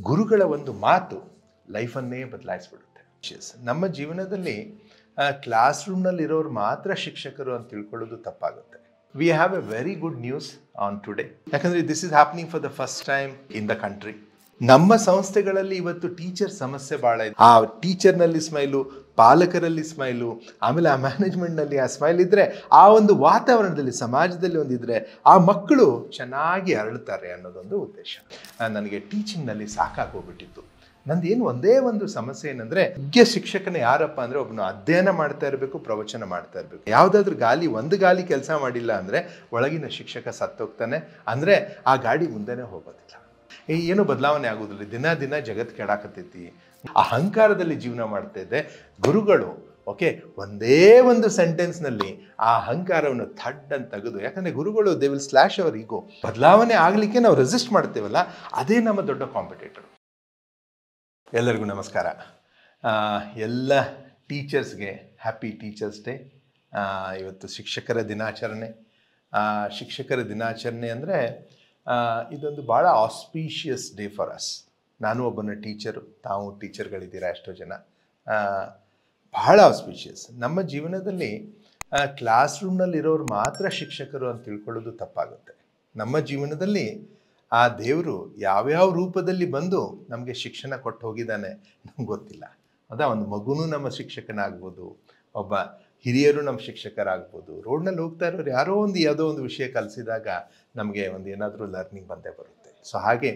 ಗುರುಗಳ ಒಂದು ಮಾತು ಲೈಫನ್ನೇ ಬದಲಾಯಿಸ್ಬಿಡುತ್ತೆ. ನಮ್ಮ ಜೀವನದಲ್ಲಿ ಕ್ಲಾಸ್ ರೂಮ್ನಲ್ಲಿರೋರು ಮಾತ್ರ ಶಿಕ್ಷಕರು ಅಂತ ತಿಳ್ಕೊಳ್ಳೋದು ತಪ್ಪಾಗುತ್ತೆ. We have a very good news on today ಯಾಕಂದರೆ this is happening for the first time in the country ನಮ್ಮ ಸಂಸ್ಥೆಗಳಲ್ಲಿ ಇವತ್ತು ಟೀಚರ್ ಸಮಸ್ಯೆ ಭಾಳ ಇದೆ. ಆ ಟೀಚರ್ನಲ್ಲಿ ಸ್ಮೈಲು ಪಾಲಕರಲ್ಲಿ ಸ್ಮೈಲು, ಆಮೇಲೆ ಆ ಮ್ಯಾನೇಜ್ಮೆಂಟ್ನಲ್ಲಿ ಆ ಸ್ಮೈಲ್ ಇದ್ದರೆ ಆ ಒಂದು ವಾತಾವರಣದಲ್ಲಿ, ಸಮಾಜದಲ್ಲಿ ಒಂದಿದ್ರೆ ಆ ಮಕ್ಕಳು ಚೆನ್ನಾಗಿ ಅರಳುತ್ತಾರೆ ಅನ್ನೋದೊಂದು ಉದ್ದೇಶ. ನನಗೆ ಟೀಚಿಂಗ್ನಲ್ಲಿ ಸಾಕಾಗೋಗ್ಬಿಟ್ಟಿತ್ತು ನಂದು ಏನು ಒಂದೇ ಒಂದು ಸಮಸ್ಯೆ ಏನಂದರೆ, ಮುಖ್ಯ ಶಿಕ್ಷಕನ ಯಾರಪ್ಪ ಅಂದರೆ ಒಬ್ಬನು ಅಧ್ಯಯನ ಮಾಡ್ತಾ ಇರಬೇಕು, ಪ್ರವಚನ ಮಾಡ್ತಾ ಇರಬೇಕು. ಯಾವುದಾದ್ರೂ ಗಾಲಿ, ಒಂದು ಗಾಲಿ ಕೆಲಸ ಮಾಡಿಲ್ಲ ಅಂದರೆ ಒಳಗಿನ ಶಿಕ್ಷಕ ಸತ್ತೋಗ್ತಾನೆ. ಅಂದರೆ ಆ ಗಾಡಿ ಮುಂದೆನೇ ಹೋಗೋದಿಲ್ಲ. ಏನು ಬದಲಾವಣೆ ಆಗೋದಿಲ್ಲ. ದಿನ ದಿನ ಜಗತ್ತು ಕೆಡಾಕತ್ತೈತಿ. ಅಹಂಕಾರದಲ್ಲಿ ಜೀವನ ಮಾಡ್ತಾ ಇದ್ದೆ. ಗುರುಗಳು ಓಕೆ ಒಂದೇ ಒಂದು ಸೆಂಟೆನ್ಸ್ನಲ್ಲಿ ಆ ಅಹಂಕಾರವನ್ನು ಥಡ್ ಅಂತ ತೆಗೆದು, ಯಾಕಂದರೆ ಗುರುಗಳು they will slash our ego ಬದಲಾವಣೆ ಆಗಲಿಕ್ಕೆ ನಾವು ರೆಸಿಸ್ಟ್ ಮಾಡ್ತೇವಲ್ಲ, ಅದೇ ನಮ್ಮ ದೊಡ್ಡ ಕಾಂಪಿಟೇಟರ್ ಎಲ್ಲರಿಗೂ ನಮಸ್ಕಾರ. ಎಲ್ಲ ಟೀಚರ್ಸ್ಗೆ ಹ್ಯಾಪಿ ಟೀಚರ್ಸ್ ಡೇ ಇವತ್ತು ಶಿಕ್ಷಕರ ದಿನಾಚರಣೆ. ಶಿಕ್ಷಕರ ದಿನಾಚರಣೆ ಅಂದರೆ ಇದೊಂದು ಭಾಳ ಆಸ್ಪೀಷಿಯಸ್ ಡೇ ಫಾರ್ ಅಸ್ ನಾನು ಒಬ್ಬನ ಟೀಚರು, ತಾವು ಟೀಚರ್ಗಳಿದ್ದೀರಾ ಎಷ್ಟೋ ಜನ. ಬಹಳ ಆಸ್ಪಿಷಿಯಸ್ ನಮ್ಮ ಜೀವನದಲ್ಲಿ ಕ್ಲಾಸ್ ರೂಮ್ನಲ್ಲಿರೋರು ಮಾತ್ರ ಶಿಕ್ಷಕರು ಅಂತ ತಿಳ್ಕೊಳ್ಳೋದು ತಪ್ಪಾಗುತ್ತೆ. ನಮ್ಮ ಜೀವನದಲ್ಲಿ, ಆ ದೇವರು ಯಾವ್ಯಾವ ರೂಪದಲ್ಲಿ ಬಂದು ನಮಗೆ ಶಿಕ್ಷಣ ಕೊಟ್ಟು ಹೋಗಿದ್ದಾನೆ ನಮ್ಗೆ ಗೊತ್ತಿಲ್ಲ. ಅದಾ ಒಂದು ಮಗುನೂ ನಮ್ಮ ಶಿಕ್ಷಕನಾಗ್ಬೋದು, ಒಬ್ಬ ಹಿರಿಯರು ನಮ್ಮ ಶಿಕ್ಷಕರಾಗ್ಬೋದು. ರೋಡ್ನಲ್ಲಿ ಹೋಗ್ತಾ ಇರೋರು ಯಾರೋ ಒಂದು ಯಾವುದೋ ಒಂದು ವಿಷಯ ಕಲಿಸಿದಾಗ ನಮಗೆ ಒಂದು ಏನಾದರೂ ಲರ್ನಿಂಗ್ ಬಂದೇ ಬರುತ್ತೆ. ಸೊ ಹಾಗೆ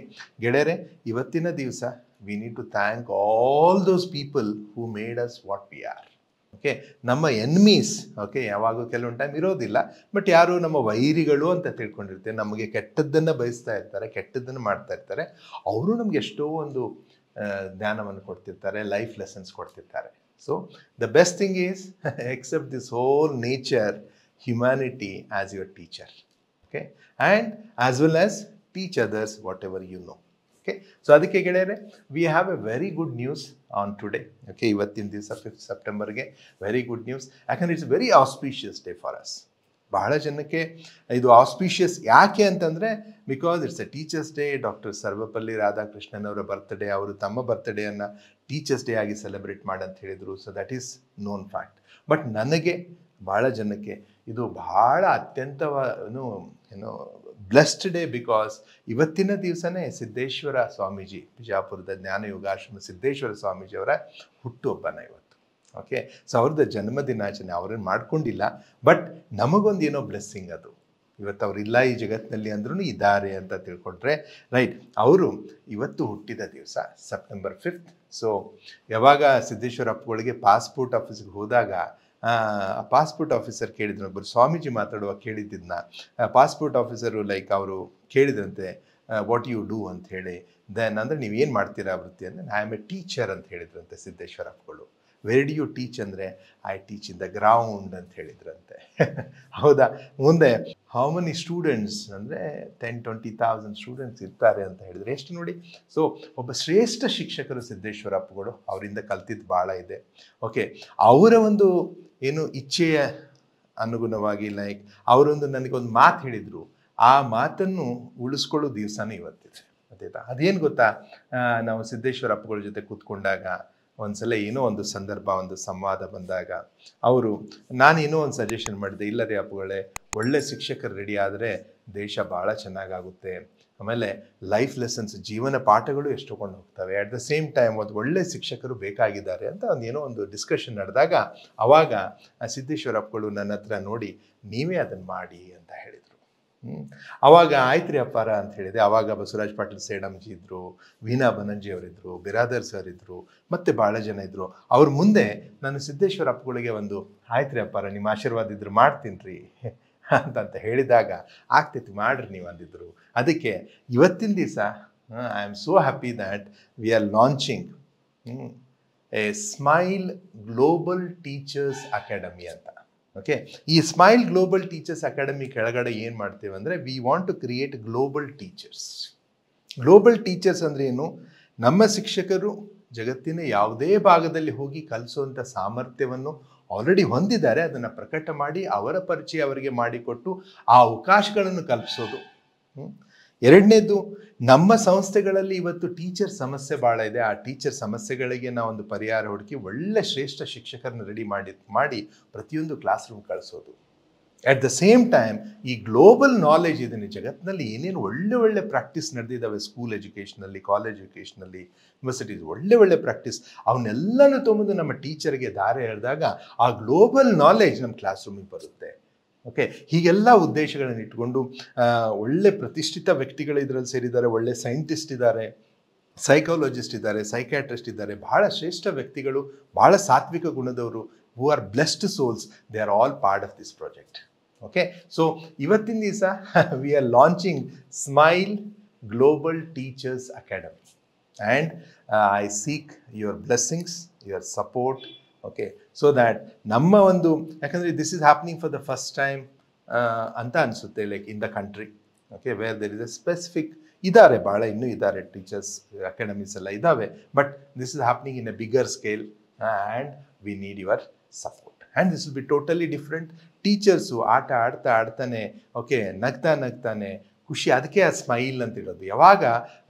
ಗೆಳೆಯರೆ, ಇವತ್ತಿನ ದಿವಸ we need to thank all those people who made us what we are okay ನಮ್ಮ ಎನ್ಮೀಸ್ ಓಕೆ ಯಾವಾಗೂ ಕೆಲವೊಂದು ಟೈಮ್ ಇರೋದಿಲ್ಲ ಬಟ್ ಯಾರು ನಮ್ಮ ವೈರಿಗಳು ಅಂತ ತಿಳ್ಕೊಂಡಿರ್ತಾರೆ, ನಮಗೆ ಕೆಟ್ಟದ್ದನ್ನು ಬಯಸ್ತಾ ಇರ್ತಾರೆ, ಕೆಟ್ಟದ್ದನ್ನು ಮಾಡ್ತಾ ಇರ್ತಾರೆ, ಅವರು ನಮ್ಗೆ ಎಷ್ಟೋ ಒಂದು ಜ್ಞಾನವನ್ನು ಕೊಡ್ತಿರ್ತಾರೆ life lessons ಕೊಡ್ತಿರ್ತಾರೆ. So the best thing is accept this whole nature humanity as your teacher okay and as well as teach others whatever you know okay so ಅದಕ್ಕೆ ಗೆಳೆಯರೆ we have a very good news on today okay ಇವತ್ತಿನ ದಿವಸ fifth ಸೆಪ್ಟೆಂಬರ್ಗೆ very good news ಯಾಕಂದ್ರೆ it's very auspicious day for us ಬಹಳ ಜನಕ್ಕೆ ಇದು auspicious ಯಾಕೆ ಅಂತಂದರೆ because it's a teachers day doctor Sarvepalli Radhakrishnan ಅವರ ಬರ್ತ್ಡೇ ಅವರು ತಮ್ಮ ಬರ್ತ್ಡೇಯನ್ನು ಟೀಚರ್ಸ್ ಡೇ ಆಗಿ ಸೆಲೆಬ್ರೇಟ್ ಮಾಡಂತ ಹೇಳಿದರು. So that is known fact but ನನಗೆ ಭಾಳ ಜನಕ್ಕೆ ಇದು ಬಹಳ ಅತ್ಯಂತ ಏನು ಬ್ಲೆಸ್ಡ್ ಡೇ ಬಿಕಾಸ್ ಇವತ್ತಿನ ದಿವಸನೇ ಸಿದ್ದೇಶ್ವರ ಸ್ವಾಮೀಜಿ, ಬಿಜಾಪುರದ ಜ್ಞಾನಯೋಗಾಶ್ರಮ ಸಿದ್ದೇಶ್ವರ ಸ್ವಾಮೀಜಿಯವರ ಹುಟ್ಟುಹಬ್ಬನ ಇವತ್ತು. ಓಕೆ ಸೊ ಅವ್ರದ್ದು ಜನ್ಮದಿನಾಚರಣೆ ದಿನಾಚರಣೆ ಅವ್ರೇನು ಮಾಡ್ಕೊಂಡಿಲ್ಲ ಬಟ್ ನಮಗೊಂದು ಏನೋ ಬ್ಲೆಸ್ಸಿಂಗ್ ಅದು. ಇವತ್ತು ಅವರಿಲ್ಲ ಈ ಜಗತ್ತಿನಲ್ಲಿ ಅಂದ್ರೂ ಇದ್ದಾರೆ ಅಂತ ತಿಳ್ಕೊಂಡ್ರೆ ರೈಟ್ ಅವರು ಇವತ್ತು ಹುಟ್ಟಿದ ದಿವಸ ಸೆಪ್ಟೆಂಬರ್ ಫಿಫ್ತ್ ಸೊ ಯಾವಾಗ ಸಿದ್ದೇಶ್ವರ ಅಪ್ಪಗಳಿಗೆ ಪಾಸ್ಪೋರ್ಟ್ ಆಫೀಸ್ಗೆ ಹೋದಾಗ ಪಾಸ್ಪೋರ್ಟ್ ಆಫೀಸರ್ ಕೇಳಿದ್ರು. ಒಬ್ಬರು ಸ್ವಾಮೀಜಿ ಮಾತಾಡುವಾಗ ಕೇಳಿದ್ದನ್ನ. ಪಾಸ್ಪೋರ್ಟ್ ಆಫೀಸರು ಲೈಕ್ ಅವರು ಕೇಳಿದ್ರಂತೆ ವಾಟ್ ಯು ಡೂ ಅಂತ ಹೇಳಿ. ದೆನ್ ಅಂದರೆ ಏನು ಮಾಡ್ತೀರಾ ವೃತ್ತಿ ಅಂದರೆ ಐ ಆಮ್ ಎ ಟೀಚರ್ ಅಂತ ಹೇಳಿದ್ರಂತೆ ಸಿದ್ದೇಶ್ವರ ಅಪ್ಪಗಳು ವೇರ್ ಡಿ ಯು ಟೀಚ್ ಅಂದರೆ I teach in the ground ಅಂತ ಹೇಳಿದ್ರಂತೆ. ಹೌದಾ? ಮುಂದೆ ಹೌ ಮನಿ ಸ್ಟೂಡೆಂಟ್ಸ್ ಅಂದರೆ ಟೆನ್ ಟ್ವೆಂಟಿ ತೌಸಂಡ್ ಸ್ಟೂಡೆಂಟ್ಸ್ ಇರ್ತಾರೆ ಅಂತ ಹೇಳಿದರೆ, ಎಷ್ಟು ನೋಡಿ? ಸೊ ಒಬ್ಬ ಶ್ರೇಷ್ಠ ಶಿಕ್ಷಕರು ಸಿದ್ದೇಶ್ವರಪ್ಪಗಳು ಅವರಿಂದ ಕಲ್ತಿದ್ದು ಭಾಳ ಇದೆ. ಓಕೆ ಅವರ ಒಂದು ಏನು ಇಚ್ಛೆಯ ಅನುಗುಣವಾಗಿ ಲೈಕ್ ಅವರೊಂದು ನನಗೊಂದು ಮಾತು ಹೇಳಿದರು. ಆ ಮಾತನ್ನು ಉಳಿಸ್ಕೊಳ್ಳೋ ದಿವಸನೇ ಇವತ್ತಿದೆ. ಅದೇನು ಗೊತ್ತಾ? ನಾವು ಸಿದ್ದೇಶ್ವರ ಅಪ್ಪಗಳ ಜೊತೆ ಕೂತ್ಕೊಂಡಾಗ ಒಂದ್ಸಲ ಏನೋ ಒಂದು ಸಂದರ್ಭ, ಒಂದು ಸಂವಾದ ಬಂದಾಗ ಅವರು ನಾನೇನೋ ಒಂದು ಸಜೆಷನ್ ಮಾಡಿದೆ ಇಲ್ಲ ರೀ ಅಪ್ಪುಗಳೇ, ಒಳ್ಳೆ ಶಿಕ್ಷಕರು ರೆಡಿ ಆದರೆ ದೇಶ ಭಾಳ ಚೆನ್ನಾಗಾಗುತ್ತೆ. ಆಮೇಲೆ ಲೈಫ್ ಲೆಸನ್ಸ್ ಜೀವನ ಪಾಠಗಳು ಎಷ್ಟು ತಗೊಂಡು ಹೋಗ್ತವೆ. ಅಟ್ ದ ಸೇಮ್ ಟೈಮ್ ಒಂದು ಒಳ್ಳೆ ಶಿಕ್ಷಕರು ಬೇಕಾಗಿದ್ದಾರೆ. ಅಂತ ಒಂದು ಏನೋ ಒಂದು ಡಿಸ್ಕಷನ್ ನಡೆದಾಗ ಆವಾಗ ಆ ಸಿದ್ದೇಶ್ವರ ಅಪ್ಪಗಳು ನನ್ನ ಹತ್ರ ನೋಡಿ, ನೀವೇ ಅದನ್ನು ಮಾಡಿ ಅಂತ ಹೇಳಿದರು. ಅವಾಗ ಆಯ್ತು ರೀ ಅಪ್ಪಾರ ಅಂತ ಹೇಳಿದೆ ಅವಾಗ ಬಸವರಾಜ್ ಪಾಟೀಲ್ ಸೇಡಮ್ಜಿ ಇದ್ರು ವೀನಾ ಬನಂಜಿ ಅವರಿದ್ರು, ಬಿರಾದರ್ ಸರ್ ಇದ್ರು, ಮತ್ತೆ ಭಾಳ ಜನ ಇದ್ರು. ಅವ್ರ ಮುಂದೆ ನಾನು ಸಿದ್ದೇಶ್ವರ ಅಪ್ಪಗಳಿಗೆ ಒಂದು ಆಯ್ತು ಅಪ್ಪಾರ, ನಿಮ್ಮ ಆಶೀರ್ವಾದ ಇದ್ರು ಮಾಡ್ತೀನಿ ರೀ ಅಂತಂತ ಹೇಳಿದಾಗ, ಆಗ್ತೈತಿ, ಮಾಡ್ರಿ ನೀವು ಅಂದಿದ್ರು. ಅದಕ್ಕೆ ಇವತ್ತಿನ ದಿವಸ I am so happy that we are launching a smile global teachers academy ಅಂತ. ಓಕೆ ಈ ಸ್ಮೈಲ್ ಗ್ಲೋಬಲ್ ಟೀಚರ್ಸ್ ಅಕಾಡೆಮಿ ಕೆಳಗಡೆ ಏನು ಮಾಡ್ತೇವೆ ಅಂದರೆ we want to create global teachers global teachers ಅಂದರೆ ಏನು? ನಮ್ಮ ಶಿಕ್ಷಕರು ಜಗತ್ತಿನ ಯಾವುದೇ ಭಾಗದಲ್ಲಿ ಹೋಗಿ ಕಲಿಸುವಂಥ ಸಾಮರ್ಥ್ಯವನ್ನು ಆಲ್ರೆಡಿ ಹೊಂದಿದ್ದಾರೆ. ಅದನ್ನು ಪ್ರಕಟ ಮಾಡಿ, ಅವರ ಪರಿಚಯ ಅವರಿಗೆ ಮಾಡಿಕೊಟ್ಟು, ಆ ಅವಕಾಶಗಳನ್ನು ಕಲ್ಪಿಸೋದು. ಎರಡನೇದು ನಮ್ಮ ಸಂಸ್ಥೆಗಳಲ್ಲಿ ಇವತ್ತು ಟೀಚರ್ ಸಮಸ್ಯೆ ಭಾಳ ಇದೆ. ಆ ಟೀಚರ್ ಸಮಸ್ಯೆಗಳಿಗೆ ನಾವು ಒಂದು ಪರಿಹಾರ ಹುಡುಕಿ ಒಳ್ಳೆ ಶ್ರೇಷ್ಠ ಶಿಕ್ಷಕರನ್ನ ರೆಡಿ ಮಾಡಿ ಮಾಡಿ ಪ್ರತಿಯೊಂದು ಕ್ಲಾಸ್ ರೂಮ್ ಕಳಿಸೋದು. ಅಟ್ ದ ಸೇಮ್ ಟೈಮ್ ಈ ಗ್ಲೋಬಲ್ ನಾಲೆಜ್ ಇದನ್ನು ಜಗತ್ತಿನಲ್ಲಿ ಏನೇನು ಒಳ್ಳೆ ಒಳ್ಳೆ ಪ್ರಾಕ್ಟೀಸ್ ನಡೆದಿದ್ದಾವೆ ಸ್ಕೂಲ್ ಎಜುಕೇಷನಲ್ಲಿ ಕಾಲೇಜ್ ಎಜುಕೇಷನಲ್ಲಿ ಯೂನಿವರ್ಸಿಟೀಸ್ ಒಳ್ಳೆ ಒಳ್ಳೆ ಪ್ರಾಕ್ಟೀಸ್ ಅವನ್ನೆಲ್ಲನೂ ತೊಗೊಂಡು ನಮ್ಮ ಟೀಚರ್ಗೆ ದಾರಿ ಎಳೆದಾಗ ಆ ಗ್ಲೋಬಲ್ ನಾಲೆಜ್ ನಮ್ಮ ಕ್ಲಾಸ್ ರೂಮಿಗೆ ಬರುತ್ತೆ. ಓಕೆ, ಹೀಗೆಲ್ಲ ಉದ್ದೇಶಗಳನ್ನು ಇಟ್ಕೊಂಡು ಒಳ್ಳೆ ಪ್ರತಿಷ್ಠಿತ ವ್ಯಕ್ತಿಗಳು ಇದರಲ್ಲಿ ಸೇರಿದ್ದಾರೆ, ಒಳ್ಳೆ ಸೈಂಟಿಸ್ಟ್ ಇದ್ದಾರೆ, ಸೈಕಾಲಜಿಸ್ಟ್ ಇದ್ದಾರೆ, ಸೈಕ್ಯಾಟ್ರಿಸ್ಟ್ ಇದ್ದಾರೆ, ಬಹಳ ಶ್ರೇಷ್ಠ ವ್ಯಕ್ತಿಗಳು, ಬಹಳ ಸಾತ್ವಿಕ ಗುಣದವರು who are blessed souls they are all part of this project okay so ಇವತ್ತಿನ ದಿವಸ we are launching smile global teachers academy and I seek your blessings your support okay so that ನಮ್ಮ ಒಂದು, ಯಾಕಂದರೆ this is happening for the first time ಅಂತ ಅನಿಸುತ್ತೆ like in the country okay where there is a specific ಇದ್ದಾರೆ ಭಾಳ ಇನ್ನೂ ಇದ್ದಾರೆ teachers academies ಎಲ್ಲ ಇದ್ದಾವೆ but this is happening in a bigger scale and we need your support and this will be totally different teachers ಆಟ ಆಡ್ತಾ ಆಡ್ತಾನೆ okay ನಗ್ತಾ ನಗ್ತಾನೆ, ಖುಷಿ, ಅದಕ್ಕೆ ಆ ಸ್ಮೈಲ್ ಅಂತ ಹೇಳೋದು ಯಾವಾಗ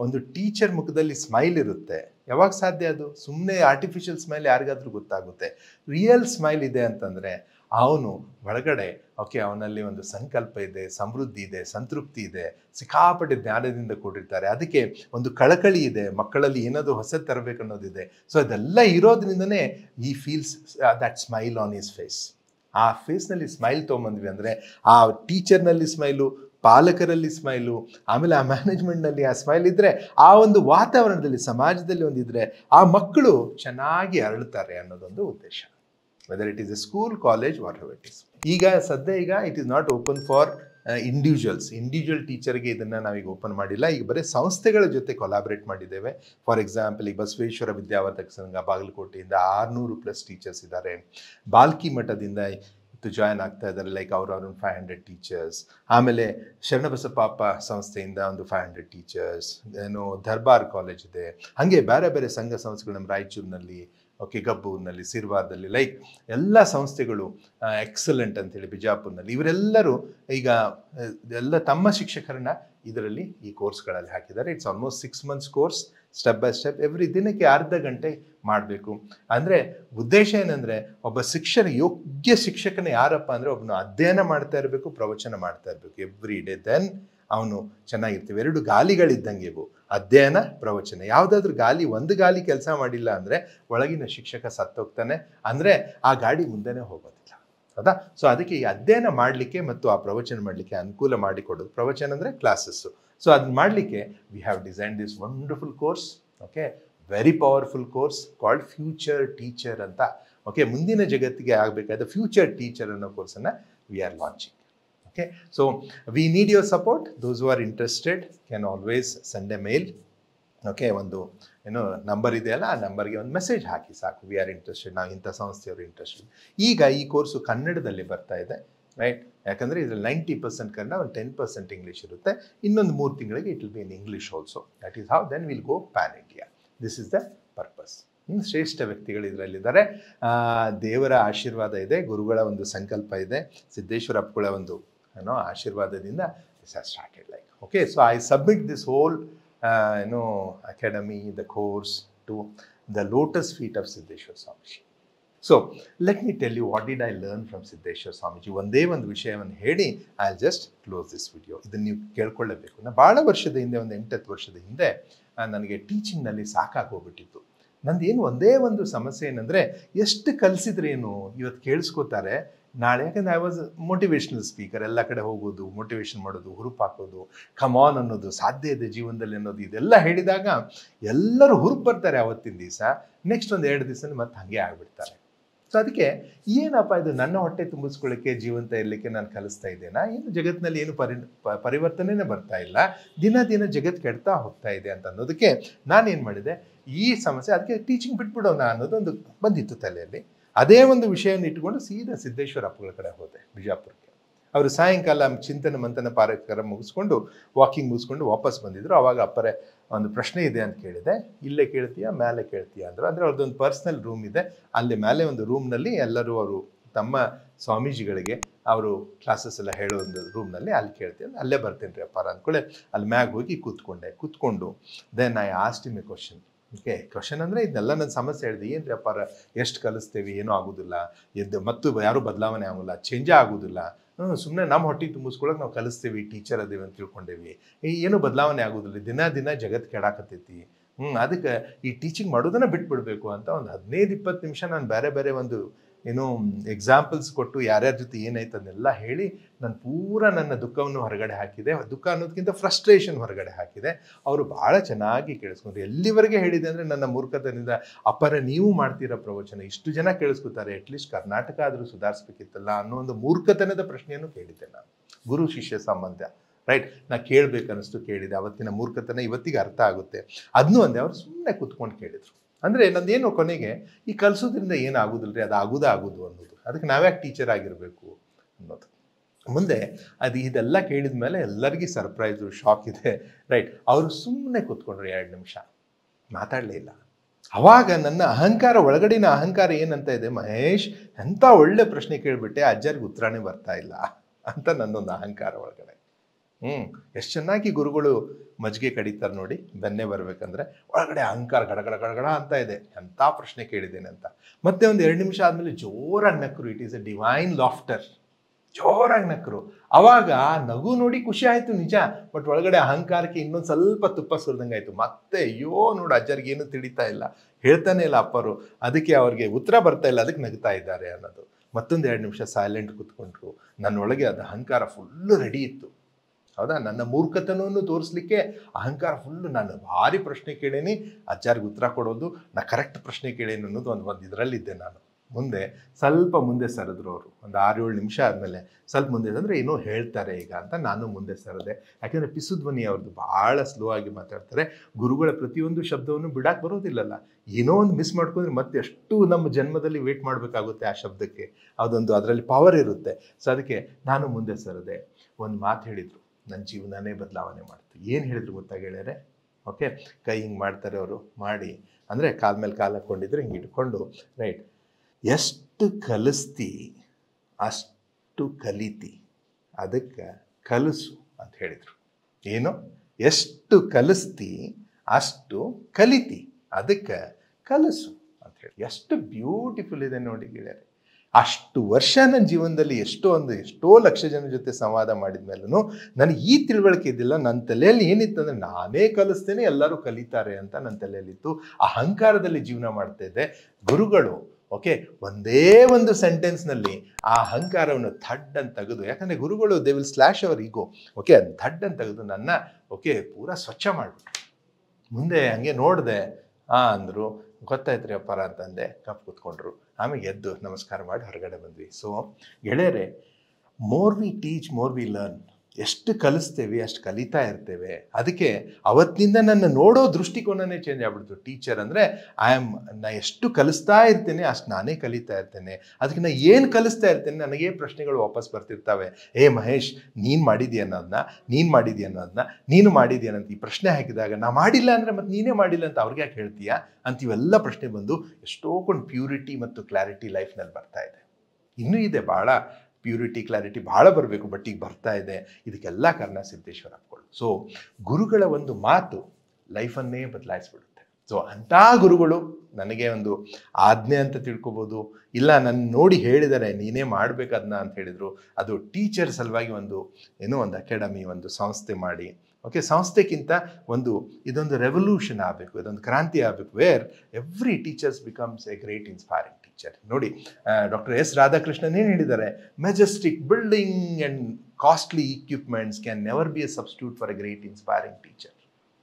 ಒಂದು ಟೀಚರ್ ಮುಖದಲ್ಲಿ ಸ್ಮೈಲ್ ಇರುತ್ತೆ ಯಾವಾಗ ಸಾಧ್ಯ ಅದು? ಸುಮ್ಮನೆ ಆರ್ಟಿಫಿಷಿಯಲ್ ಸ್ಮೈಲ್ ಯಾರಿಗಾದ್ರೂ ಗೊತ್ತಾಗುತ್ತೆ. ರಿಯಲ್ ಸ್ಮೈಲ್ ಇದೆ ಅಂತಂದರೆ ಅವನು ಒಳಗಡೆ ಓಕೆ ಅವನಲ್ಲಿ ಒಂದು ಸಂಕಲ್ಪ ಇದೆ, ಸಮೃದ್ಧಿ ಇದೆ, ಸಂತೃಪ್ತಿ ಇದೆ, ಸಿಕ್ಕಾಪಟ್ಟೆ ಜ್ಞಾನದಿಂದ ಕೂಡಿರ್ತಾರೆ. ಅದಕ್ಕೆ ಒಂದು ಕಳಕಳಿ ಇದೆ, ಮಕ್ಕಳಲ್ಲಿ ಏನಾದರೂ ಹೊಸ ತರಬೇಕು ಅನ್ನೋದಿದೆ ಸೊ ಅದೆಲ್ಲ ಇರೋದ್ರಿಂದನೇ ಈ feels that smile on his face ಆ ಫೇಸ್ನಲ್ಲಿ ಸ್ಮೈಲ್ ತೊಗೊಂಬಂದ್ವಿ ಅಂದರೆ ಆ ಟೀಚರ್ನಲ್ಲಿ ಸ್ಮೈಲು ಪಾಲಕರಲ್ಲಿ ಸ್ಮೈಲು ಆಮೇಲೆ ಆ ಮ್ಯಾನೇಜ್ಮೆಂಟ್ನಲ್ಲಿ ಆ ಸ್ಮೈಲ್ ಇದ್ದರೆ ಆ ಒಂದು ವಾತಾವರಣದಲ್ಲಿ, ಸಮಾಜದಲ್ಲಿ ಒಂದಿದ್ರೆ ಆ ಮಕ್ಕಳು ಚೆನ್ನಾಗಿ ಅರಳುತ್ತಾರೆ ಅನ್ನೋದೊಂದು ಉದ್ದೇಶ. Whether it is a school college what it is ಈಗ ಸದ್ಯ ಈಗ it is not open for individuals individual ಟೀಚರ್ಗೆ ಇದನ್ನು ನಾವೀಗ ಓಪನ್ ಮಾಡಿಲ್ಲ. ಈಗ ಬರೀ ಸಂಸ್ಥೆಗಳ ಜೊತೆ ಕೊಲಾಬ್ರೇಟ್ ಮಾಡಿದ್ದೇವೆ. ಫಾರ್ ಎಕ್ಸಾಂಪಲ್ ಈಗ ಬಸವೇಶ್ವರ ವಿದ್ಯಾವರ್ಧಕ ಸಂಘ ಬಾಗಲಕೋಟೆಯಿಂದ ಆರುನೂರು ಪ್ಲಸ್ ಟೀಚರ್ಸ್ ಇದ್ದಾರೆ. ಬಾಲ್ಕಿ ಮಠದಿಂದ ಇತ್ತು ಜಾಯ್ನ್ ಆಗ್ತಾ ಇದ್ದಾರೆ. ಲೈಕ್ ಅವ್ರ ಅವ್ರ ಫೈವ್ ಹಂಡ್ರೆಡ್ ಟೀಚರ್ಸ್ ಆಮೇಲೆ ಶರಣಬಸಪ್ಪ ಸಂಸ್ಥೆಯಿಂದ ಒಂದು ಫೈವ್ ಹಂಡ್ರೆಡ್ ಟೀಚರ್ಸ್ ಏನು ದರ್ಬಾರ್ ಕಾಲೇಜ್ ಇದೆ. ಹಾಗೆ ಬೇರೆ ಬೇರೆ ಸಂಘ ಸಂಸ್ಥೆಗಳು ನಮ್ಮ ರಾಯಚೂರಿನಲ್ಲಿ ಓಕೆ ಗಬ್ಬೂರಿನಲ್ಲಿ ಸಿರ್ವಾರ್ದಲ್ಲಿ ಲೈಕ್ ಎಲ್ಲ ಸಂಸ್ಥೆಗಳು ಎಕ್ಸಲೆಂಟ್ ಅಂತೇಳಿ ಬಿಜಾಪುರ್ನಲ್ಲಿ. ಇವರೆಲ್ಲರೂ ಈಗ ಎಲ್ಲ ತಮ್ಮ ಶಿಕ್ಷಕರನ್ನ ಇದರಲ್ಲಿ ಈ ಕೋರ್ಸ್ಗಳಲ್ಲಿ ಹಾಕಿದ್ದಾರೆ. It's almost six months course step by step every ದಿನಕ್ಕೆ ಅರ್ಧ ಗಂಟೆ ಮಾಡಬೇಕು. ಅಂದರೆ ಉದ್ದೇಶ ಏನಂದರೆ, ಒಬ್ಬ ಶಿಕ್ಷಕ ಯೋಗ್ಯ ಶಿಕ್ಷಕನ ಯಾರಪ್ಪ ಅಂದರೆ ಒಬ್ಬನು ಅಧ್ಯಯನ ಮಾಡ್ತಾ ಇರಬೇಕು, ಪ್ರವಚನ ಮಾಡ್ತಾ ಇರಬೇಕು ಎವ್ರಿ ಡೇ ದೆನ್ ಅವನು ಚೆನ್ನಾಗಿರ್ತೀವಿ. ಎರಡು ಗಾಲಿಗಳಿದ್ದಂಗೆ ಇವು. ಅಧ್ಯಯನ, ಪ್ರವಚನ. ಯಾವುದಾದ್ರೂ ಗಾಲಿ, ಒಂದು ಗಾಲಿ ಕೆಲಸ ಮಾಡಿಲ್ಲ ಅಂದರೆ ಒಳಗಿನ ಶಿಕ್ಷಕ ಸತ್ತೋಗ್ತಾನೆ. ಅಂದರೆ ಆ ಗಾಡಿ ಮುಂದೆನೇ ಹೋಗೋದಿಲ್ಲ. ಹೌದಾ? ಸೊ ಅದಕ್ಕೆ ಈ ಅಧ್ಯಯನ ಮಾಡಲಿಕ್ಕೆ ಮತ್ತು ಆ ಪ್ರವಚನ ಮಾಡಲಿಕ್ಕೆ ಅನುಕೂಲ ಮಾಡಿಕೊಡೋದು. ಪ್ರವಚನ ಅಂದರೆ ಕ್ಲಾಸಸ್ಸು ಸೊ ಅದನ್ನ ಮಾಡಲಿಕ್ಕೆ we have design this wonderful course okay very powerful course called future teacher ಅಂತ. ಓಕೆ ಮುಂದಿನ ಜಗತ್ತಿಗೆ ಆಗಬೇಕಾದ ಫ್ಯೂಚರ್ ಟೀಚರ್ ಅನ್ನೋ ಕೋರ್ಸನ್ನು we are launching okay so we need your support those who are interested can always send a mail okay ಒಂದು ಏನು number ಇದೆಯಲ್ಲ, ಆ ನಂಬರ್ಗೆ ಒಂದು ಮೆಸೇಜ್ ಹಾಕಿ ಸಾಕು. ವಿ ಆರ್ ಇಂಟ್ರೆಸ್ಟೆಡ್ ನಾವು ಇಂಥ ಸಂಸ್ಥೆಯವರು ಇಂಟ್ರೆಸ್ಟೆಡ್ ಈಗ ಈ ಕೋರ್ಸು ಕನ್ನಡದಲ್ಲಿ ಬರ್ತಾ ಇದೆ ರೈಟ್ ಯಾಕಂದರೆ ಇದರಲ್ಲಿ ನೈಂಟಿ ಪರ್ಸೆಂಟ್ ಕನ್ನಡ ಒಂದು ಟೆನ್ ಪರ್ಸೆಂಟ್ ಇಂಗ್ಲೀಷ್ ಇರುತ್ತೆ. ಇನ್ನೊಂದು ಮೂರು ತಿಂಗಳಿಗೆ it will be in English also that is how then will go pan India this is the purpose ಶ್ರೇಷ್ಠ ವ್ಯಕ್ತಿಗಳು ಇದರಲ್ಲಿದ್ದಾರೆ. ದೇವರ ಆಶೀರ್ವಾದ ಇದೆ, ಗುರುಗಳ ಒಂದು ಸಂಕಲ್ಪ ಇದೆ ಸಿದ್ದೇಶ್ವರ ಅಪ್ಪಗಳ ಒಂದು ಏನೋ ಆಶೀರ್ವಾದದಿಂದ this has started like okay so I submit this whole ಏನೋ academy the course to the lotus feet of Siddheshwara Swamiji so let me tell you what did I learn from Siddheshwara Swamiji ಒಂದೇ ಒಂದು ವಿಷಯವನ್ನು ಹೇಳಿ I just close this video ಇದನ್ನು ನೀವು ಕೇಳ್ಕೊಳ್ಳೇಬೇಕು. ನಾನು ಭಾಳ ವರ್ಷದ ಹಿಂದೆ, ಒಂದು ಎಂಟತ್ತು ವರ್ಷದ ಹಿಂದೆ ನನಗೆ ಟೀಚಿಂಗ್ನಲ್ಲಿ ಸಾಕಾಗೋಗ್ಬಿಟ್ಟಿತ್ತು ನಂದು ಏನು ಒಂದೇ ಒಂದು ಸಮಸ್ಯೆ ಏನಂದರೆ, ಎಷ್ಟು ಕಲಿಸಿದ್ರೇನು ಇವತ್ತು ಕೇಳಿಸ್ಕೋತಾರೆ, ನಾಳೆ ಯಾಕಂದ್ರೆ ಐ ವಾಸ್ ಮೋಟಿವೇಶ್ನಲ್ ಸ್ಪೀಕರ್ ಎಲ್ಲ ಕಡೆ ಹೋಗೋದು ಮೋಟಿವೇಶನ್ ಮಾಡೋದು, ಹುರುಪು ಹಾಕೋದು ಕಮಾನ್ ಅನ್ನೋದು, ಸಾಧ್ಯ ಇದೆ ಜೀವನದಲ್ಲಿ ಅನ್ನೋದು, ಇದೆಲ್ಲ ಹೇಳಿದಾಗ ಎಲ್ಲರೂ ಹುರುಪು ಬರ್ತಾರೆ ಅವತ್ತಿನ ದಿವಸ ನೆಕ್ಸ್ಟ್ ಒಂದು ಎರಡು ದಿವಸ ಮತ್ತೆ ಹಾಗೆ ಆಗ್ಬಿಡ್ತಾರೆ. ಸೊ ಅದಕ್ಕೆ ಏನಪ್ಪ ಇದು ನನ್ನ ಹೊಟ್ಟೆ ತುಂಬಿಸ್ಕೊಳ್ಳೋಕ್ಕೆ ಜೀವಂತ ಇರಲಿಕ್ಕೆ ನಾನು ಕಲಿಸ್ತಾ ಇದ್ದೇನಾ? ಏನು ಜಗತ್ತಿನಲ್ಲಿ ಏನು ಪರಿ ಪರಿವರ್ತನೆನೇ ಬರ್ತಾ ಇಲ್ಲ. ದಿನ ದಿನ ಜಗತ್ತು ಕೆಡ್ತಾ ಹೋಗ್ತಾ ಇದೆ ಅಂತ ಅನ್ನೋದಕ್ಕೆ ನಾನೇನು ಮಾಡಿದೆ? ಈ ಸಮಸ್ಯೆ ಅದಕ್ಕೆ ಟೀಚಿಂಗ್ ಬಿಟ್ಬಿಡೋಣ ಅನ್ನೋದೊಂದು ಬಂದಿತ್ತು ತಲೆಯಲ್ಲಿ. ಅದೇ ಒಂದು ವಿಷಯವನ್ನು ಇಟ್ಕೊಂಡು ಸೀದಾ ಸಿದ್ದೇಶ್ವರ ಅಪ್ಪಗಳ ಕಡೆ ಹೋದೆ ಬಿಜಾಪುರಕ್ಕೆ. ಅವರು ಸಾಯಂಕಾಲ ಚಿಂತನೆ ಮಂಥನ ಕಾರ್ಯಕ್ರಮ ಮುಗಿಸ್ಕೊಂಡು ವಾಕಿಂಗ್ ಮುಗಿಸ್ಕೊಂಡು ವಾಪಸ್ ಬಂದಿದ್ರು. ಅವಾಗ ಅಪ್ಪರೆ ಒಂದು ಪ್ರಶ್ನೆ ಇದೆ ಅಂತ ಕೇಳಿದೆ. ಇಲ್ಲೇ ಕೇಳ್ತೀಯಾ ಮೇಲೆ ಕೇಳ್ತೀಯಾ ಅಂದರು. ಅಂದರೆ ಅವ್ರದ್ದೊಂದು ಪರ್ಸ್ನಲ್ ರೂಮ್ ಇದೆ. ಅಲ್ಲಿ ಮೇಲೆ ಒಂದು ರೂಮ್ನಲ್ಲಿ ಎಲ್ಲರೂ ಅವರು ತಮ್ಮ ಸ್ವಾಮೀಜಿಗಳಿಗೆ ಅವರು ಕ್ಲಾಸಸ್ ಎಲ್ಲ ಹೇಳೋ ಒಂದು ರೂಮ್ನಲ್ಲಿ ಅಲ್ಲಿ ಕೇಳ್ತೀನಿ ಅಲ್ಲೇ ಬರ್ತೇನೆ ರೀ ಅಪ್ಪಾರ ಅಂದ್ಕೊಳ್ಳೆ ಅಲ್ಲಿ ಮ್ಯಾಗ್ ಹೋಗಿ ಕೂತ್ಕೊಂಡೆ. ಕೂತ್ಕೊಂಡು then I asked him a question okay question ಅಂದರೆ ಇದನ್ನೆಲ್ಲ ನನ್ನ ಸಮಸ್ಯೆ ಹೇಳಿದೆ ಏನು ರೀ ಅಪ್ಪಾರ ಎಷ್ಟು ಕಲಿಸ್ತೇವೆ, ಏನೂ ಆಗೋದಿಲ್ಲ. ಎದ್ದು ಮತ್ತು ಯಾರೂ ಬದಲಾವಣೆ ಆಗೋಲ್ಲ ಚೇಂಜೇ ಆಗೋದಿಲ್ಲ. ಸುಮ್ಮನೆ ನಮ್ಮ ಹೊಟ್ಟೆ ತುಂಬಿಸ್ಕೊಳಕ್ಕೆ ನಾವು ಕಲಿಸ್ತೀವಿ ಟೀಚರ್ ಅದೇವಿ ಅಂತ ತಿಳ್ಕೊಂಡೇವಿ. ಏನೂ ಬದಲಾವಣೆ ಆಗೋದಿಲ್ಲ, ದಿನ ದಿನ ಜಗತ್ತು ಕೆಡಾಕತ್ತೈತಿ. ಹ್ಞೂ ಅದಕ್ಕೆ ಈ ಟೀಚಿಂಗ್ ಮಾಡೋದನ್ನು ಬಿಟ್ಬಿಡ್ಬೇಕು ಅಂತ ಒಂದು ಹದಿನೈದು ಇಪ್ಪತ್ತು ನಿಮಿಷ ನಾನು ಬೇರೆ ಬೇರೆ ಒಂದು ಏನು ಎಕ್ಸಾಂಪಲ್ಸ್ ಕೊಟ್ಟು ಯಾರ್ಯಾರ ಜೊತೆ ಏನಾಯ್ತು ಅದನ್ನೆಲ್ಲ ಹೇಳಿ ನಾನು ಪೂರ ನನ್ನ ದುಃಖವನ್ನು ಹೊರಗಡೆ ಹಾಕಿದೆ. ದುಃಖ ಅನ್ನೋದಕ್ಕಿಂತ ಫ್ರಸ್ಟ್ರೇಷನ್ ಹೊರಗಡೆ ಹಾಕಿದೆ. ಅವರು ಭಾಳ ಚೆನ್ನಾಗಿ ಕೇಳಿಸ್ಕೊಂಡ್ರು. ಎಲ್ಲಿವರೆಗೆ ಹೇಳಿದೆ ಅಂದರೆ ನನ್ನ ಮೂರ್ಖತನದಿಂದ ಅಪರ ನೀವು ಮಾಡ್ತೀರಾ ಪ್ರವಚನ? ಇಷ್ಟು ಜನ ಕೇಳಿಸ್ಕೊತಾರೆ. ಅಟ್ಲೀಸ್ಟ್ ಕರ್ನಾಟಕ ಆದರೂ ಸುಧಾರಿಸ್ಬೇಕಿತ್ತಲ್ಲ ಅನ್ನೋ ಒಂದು ಮೂರ್ಖತನದ ಪ್ರಶ್ನೆಯನ್ನು ಕೇಳಿದ್ದೆ ನಾನು. ಗುರು ಶಿಷ್ಯ ಸಂಬಂಧ. ರೈಟ್ ನಾ ಕೇಳಬೇಕನ್ನಿಸ್ತು ಕೇಳಿದೆ. ಅವತ್ತಿನ ಮೂರ್ಖತನ ಇವತ್ತಿಗೆ ಅರ್ಥ ಆಗುತ್ತೆ. ಅದನ್ನು ಅಂದೆ. ಅವರು ಸುಮ್ಮನೆ ಕೂತ್ಕೊಂಡು ಕೇಳಿದ್ರು. ಅಂದರೆ ನಂದೇನು ಕೊನೆಗೆ, ಈ ಕಲಿಸೋದ್ರಿಂದ ಏನು ಆಗೋದಿಲ್ಲ ರೀ ಅದು ಆಗೋದೇ ಆಗೋದು ಅನ್ನೋದು. ಅದಕ್ಕೆ ನಾವ್ಯಾಕೆ ಟೀಚರ್ ಆಗಿರಬೇಕು? ಅನ್ನೋದು. ಮುಂದೆ ಅದು ಇದೆಲ್ಲ ಕೇಳಿದ ಮೇಲೆ ಎಲ್ಲರಿಗೂ ಸರ್ಪ್ರೈಸು ಶಾಕ್ ಇದೆ. ರೈಟ್ ಅವರು ಸುಮ್ಮನೆ ಕೂತ್ಕೊಂಡ್ರು ಎರಡು ನಿಮಿಷ. ಮಾತಾಡಲೇ ಇಲ್ಲ. ಅವಾಗ ನನ್ನ ಅಹಂಕಾರ, ಒಳಗಡಿನ ಅಹಂಕಾರ ಏನಂತ ಇದೆ? ಮಹೇಶ್ ಎಂಥ ಒಳ್ಳೆ ಪ್ರಶ್ನೆ ಕೇಳಿಬಿಟ್ಟೆ, ಅಜ್ಜರಿಗೆ ಉತ್ತರನೇ ಬರ್ತಾ ಇಲ್ಲ ಅಂತ ನನ್ನೊಂದು ಅಹಂಕಾರ ಒಳಗಡೆ. ಹ್ಞೂ ಎಷ್ಟು ಚೆನ್ನಾಗಿ ಗುರುಗಳು ಮಜ್ಜಿಗೆ ಕಡಿತಾರೆ ನೋಡಿ, ಬೆನ್ನೆ ಬರಬೇಕಂದ್ರೆ ಒಳಗಡೆ ಅಹಂಕಾರ ಗಡಗಡ ಗಡಗಡ ಅಂತ ಇದೆ. ಎಂಥ ಪ್ರಶ್ನೆ ಕೇಳಿದ್ದೇನೆ ಅಂತ. ಮತ್ತೆ ಒಂದು ಎರಡು ನಿಮಿಷ ಆದಮೇಲೆ ಜೋರಾಗಿ ನಕ್ಕರು it is a divine laughter ಜೋರಾಗಿ ನಕ್ಕರು ಅವಾಗ ನಗು ನೋಡಿ ಖುಷಿ ಆಯಿತು ನಿಜ ಬಟ್ ಒಳಗಡೆ ಅಹಂಕಾರಕ್ಕೆ ಇನ್ನೊಂದು ಸ್ವಲ್ಪ ತುಪ್ಪ ಸುರಿದಂಗೆ ಆಯಿತು. ಮತ್ತೆ ಅಯ್ಯೋ ನೋಡು, ಅಜ್ಜರಿಗೆ ಏನು ತಿಳಿತಾ ಇಲ್ಲ. ಹೇಳ್ತಾನೆ ಇಲ್ಲ ಅಪ್ಪರು, ಅದಕ್ಕೆ ಅವ್ರಿಗೆ ಉತ್ತರ ಬರ್ತಾ ಇಲ್ಲ, ಅದಕ್ಕೆ ನಗ್ತಾ ಇದ್ದಾರೆ ಅನ್ನೋದು. ಮತ್ತೊಂದು ಎರಡು ನಿಮಿಷ ಸೈಲೆಂಟ್ ಕೂತ್ಕೊಂಡ್ರು. ನನ್ನೊಳಗೆ ಅದು ಅಹಂಕಾರ ಫುಲ್ಲು ರೆಡಿ ಇತ್ತು. ಹೌದಾ? ನನ್ನ ಮೂರ್ಖತನವನ್ನು ತೋರಿಸ್ಲಿಕ್ಕೆ ಅಹಂಕಾರ ಫುಲ್ಲು ನಾನು ಭಾರಿ ಪ್ರಶ್ನೆ ಕೇಳೇನಿ. ಅಜ್ಜಾರಿಗೆ ಉತ್ತರ ಕೊಡೋದು, ನಾ ಕರೆಕ್ಟ್ ಪ್ರಶ್ನೆ ಕೇಳೇನಿ ಅನ್ನೋದು ಒಂದು ಒಂದು ಇದರಲ್ಲಿದ್ದೆ ನಾನು. ಮುಂದೆ ಸ್ವಲ್ಪ ಮುಂದೆ ಸರಿದ್ರು ಅವರು. ಒಂದು ಆರು ಏಳು ನಿಮಿಷ ಆದಮೇಲೆ ಸ್ವಲ್ಪ ಮುಂದೆ ಅಂದರೆ ಏನೋ ಹೇಳ್ತಾರೆ ಈಗ ಅಂತ ನಾನು ಮುಂದೆ ಸರದೆ. ಯಾಕೆಂದರೆ ಪಿಸುಧ್ವನಿ ಅವ್ರದ್ದು ಭಾಳ ಸ್ಲೋ ಆಗಿ ಮಾತಾಡ್ತಾರೆ. ಗುರುಗಳ ಪ್ರತಿಯೊಂದು ಶಬ್ದವನ್ನು ಬಿಡಕ್ಕೆ ಬರೋದಿಲ್ಲಲ್ಲ. ಏನೋ ಒಂದು ಮಿಸ್ ಮಾಡ್ಕೊಂಡ್ರೆ ಮತ್ತೆ ಎಷ್ಟು ನಮ್ಮ ಜನ್ಮದಲ್ಲಿ ವೇಟ್ ಮಾಡಬೇಕಾಗುತ್ತೆ ಆ ಶಬ್ದಕ್ಕೆ. ಅದೊಂದು ಅದರಲ್ಲಿ ಪವರ್ ಇರುತ್ತೆ. ಸೊ ಅದಕ್ಕೆ ನಾನು ಮುಂದೆ ಸರದೆ. ಒಂದು ಮಾತು ಹೇಳಿದರು. ನನ್ನ ಜೀವನನೇ ಬದಲಾವಣೆ ಮಾಡ್ತು ಏನು ಹೇಳಿದ್ರು ಗೊತ್ತಾಗ ಹೇಳಿದರೆ ಓಕೆ ಕೈ ಹಿಂಗೆ ಮಾಡ್ತಾರೆ ಅವರು, ಮಾಡಿ. ಅಂದರೆ ಕಾಲ ಮೇಲೆ ಕಾಲು ಹಾಕ್ಕೊಂಡಿದ್ರೆ ಹಿಂಗೆ ಇಟ್ಕೊಂಡು ರೈಟ್ ಎಷ್ಟು ಕಲಿಸ್ತಿ, ಅಷ್ಟು ಕಲಿತಿ. ಅದಕ್ಕೆ ಕಲಿಸು ಅಂತ ಹೇಳಿದರು. ಏನು? ಎಷ್ಟು ಕಲಿಸ್ತಿ, ಅಷ್ಟು ಕಲಿತಿ. ಅದಕ್ಕೆ ಕಲಿಸು ಅಂತ ಹೇಳಿ ಎಷ್ಟು ಬ್ಯೂಟಿಫುಲ್ ಇದೆ ನೋಡಿ ಗೆಳೆಯರೆ. ಅಷ್ಟು ವರ್ಷ ನನ್ನ ಜೀವನದಲ್ಲಿ ಎಷ್ಟೋ ಒಂದು, ಎಷ್ಟೋ ಲಕ್ಷ ಜನ ಜೊತೆ ಸಂವಾದ ಮಾಡಿದ ಮೇಲೂ ನನಗೆ ಈ ತಿಳುವಳಿಕೆ ಇದ್ದಿಲ್ಲ. ನನ್ನ ತಲೆಯಲ್ಲಿ ಏನಿತ್ತು ಅಂದರೆ ನಾನೇ ಕಲಿಸ್ತೇನೆ, ಎಲ್ಲರೂ ಕಲಿತಾರೆ ಅಂತ ನನ್ನ ತಲೆಯಲ್ಲಿತ್ತು. ಅಹಂಕಾರದಲ್ಲಿ ಜೀವನ ಮಾಡ್ತಾ ಇದ್ದೆ. ಗುರುಗಳು, ಓಕೆ, ಒಂದೇ ಒಂದು ಸೆಂಟೆನ್ಸ್ನಲ್ಲಿ ಆ ಅಹಂಕಾರವನ್ನು ಥಡ್ ಅಂತ ತೆಗೆದು, ಯಾಕಂದರೆ ಗುರುಗಳು they will slash our ego okay ಅದು ಥಡ್ ಅಂತ ತೆಗೆದು ನನ್ನ, ಓಕೆ, ಪೂರ ಸ್ವಚ್ಛ ಮಾಡಿಬಿಟ್ರು. ಮುಂದೆ ಹಂಗೆ ನೋಡಿದೆ, ಆ ಅಂದರು, ಗೊತ್ತಾಯ್ತು ರೀ ಅಪ್ಪಾರ ಅಂತಂದೆ, ಕಪ್ ಕೂತ್ಕೊಂಡ್ರು. ಆಮೇಲೆ ಎದ್ದು ನಮಸ್ಕಾರ ಮಾಡಿ ಹೊರಗಡೆ ಬಂದ್ವಿ. ಸೊ ಗೆಳೆಯರೆ more we teach more we learn ಎಷ್ಟು ಕಲಿಸ್ತೇವೆ, ಅಷ್ಟು ಕಲಿತಾ ಇರ್ತೇವೆ. ಅದಕ್ಕೆ ಅವತ್ತಿನಿಂದ ನನ್ನ ನೋಡೋ ದೃಷ್ಟಿಕೋನನೇ ಚೇಂಜ್ ಆಗ್ಬಿಡ್ತು. ಟೀಚರ್ ಅಂದರೆ ಐ ಆಮ್ ನಾ ಎಷ್ಟು ಕಲಿಸ್ತಾ ಇರ್ತೇನೆ, ಅಷ್ಟು ನಾನೇ ಕಲಿತಾ ಇರ್ತೇನೆ. ಅದಕ್ಕೆ ನಾ ಏನು ಕಲಿಸ್ತಾ ಇರ್ತೇನೆ, ನನಗೆ ಪ್ರಶ್ನೆಗಳು ವಾಪಸ್ ಬರ್ತಿರ್ತವೆ. ಏ ಮಹೇಶ್, ನೀನು ಮಾಡಿದೀಯ ಅನ್ನೋದನ್ನ ನೀನು ಮಾಡಿದೀಯ ಅನ್ನೋದನ್ನ ನೀನು ಮಾಡಿದೀಯ ಅಂತ ಈ ಪ್ರಶ್ನೆ ಹಾಕಿದಾಗ, ನಾ ಮಾಡಿಲ್ಲ ಅಂದರೆ ಮತ್ತು ನೀನೇ ಮಾಡಿಲ್ಲ ಅಂತ ಅವ್ರಿಗೆ ಯಾಕೆ ಹೇಳ್ತೀಯಾ? ಅಂತ ಇವೆಲ್ಲ ಪ್ರಶ್ನೆ ಬಂದು ಎಷ್ಟೋ ಕೊಂಡು ಪ್ಯೂರಿಟಿ ಮತ್ತು ಕ್ಲಾರಿಟಿ ಲೈಫ್ನಲ್ಲಿ ಬರ್ತಾ ಇದೆ. ಇನ್ನೂ ಇದೆ ಭಾಳ ಪ್ಯೂರಿಟಿ ಕ್ಲಾರಿಟಿ ಭಾಳ ಬರಬೇಕು ಬಟ್ ಈಗ ಬರ್ತಾ ಇದೆ. ಇದಕ್ಕೆಲ್ಲ ಕಾರಣ ಸಿದ್ದೇಶ್ವರ ಅಪ್ಕೊಳ್ಳು ಸೊ ಗುರುಗಳ ಒಂದು ಮಾತು ಲೈಫನ್ನೇ ಬದಲಾಯಿಸ್ಬಿಡುತ್ತೆ. ಸೊ ಅಂಥ ಗುರುಗಳು ನನಗೆ ಒಂದು ಆಜ್ಞೆ ಅಂತ ತಿಳ್ಕೊಬೋದು. ಇಲ್ಲ ನನ್ನ ನೋಡಿ ಹೇಳಿದ್ದಾರೆ ನೀನೇ ಮಾಡಬೇಕದನ್ನ ಅಂತ ಹೇಳಿದರು. ಅದು ಟೀಚರ್ ಸಲುವಾಗಿ ಒಂದು, ಏನೋ ಒಂದು ಅಕಾಡೆಮಿ ಒಂದು ಸಂಸ್ಥೆ ಮಾಡಿ. ಓಕೆ ಸಂಸ್ಥೆಗಿಂತ ಒಂದು, ಇದೊಂದು ರೆವಲ್ಯೂಷನ್ ಆಗಬೇಕು, ಇದೊಂದು ಕ್ರಾಂತಿ ಆಗಬೇಕು where every teachers becomes a great inspiring teacher ನೋಡಿ ಡಾಕ್ಟರ್ ಎಸ್ ರಾಧಾಕೃಷ್ಣನ್ ಏನು ಹೇಳಿದ್ದಾರೆ? Majestic building and costly equipments can never be a substitute for a great inspiring teacher